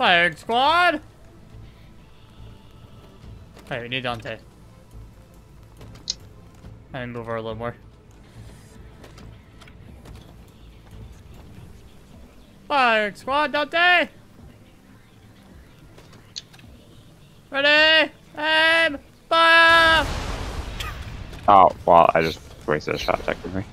Fire squad! Alright, we need Dante. And move her a little more. Fire squad, Dante! Ready? Aim! Fire! Oh, well, I just wasted a shot technically.